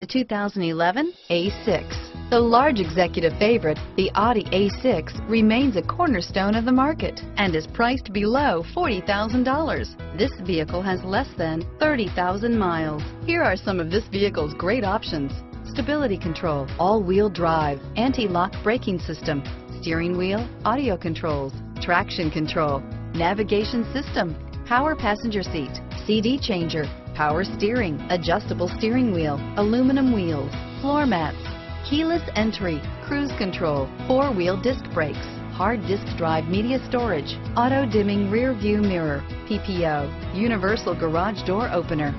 The 2011 A6. The large executive favorite, the Audi A6 remains a cornerstone of the market and is priced below $40,000. This vehicle has less than 30,000 miles. Here are some of this vehicle's great options. Stability control, all-wheel drive, anti-lock braking system, steering wheel, audio controls, traction control, navigation system, power passenger seat, CD changer, power steering, adjustable steering wheel, aluminum wheels, floor mats, keyless entry, cruise control, four-wheel disc brakes, hard disk drive media storage, auto dimming rear view mirror, PPO, universal garage door opener,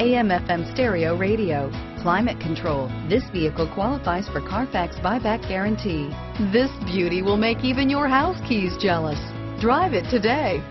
AM FM stereo radio, climate control. This vehicle qualifies for Carfax buyback guarantee. This beauty will make even your house keys jealous. Drive it today.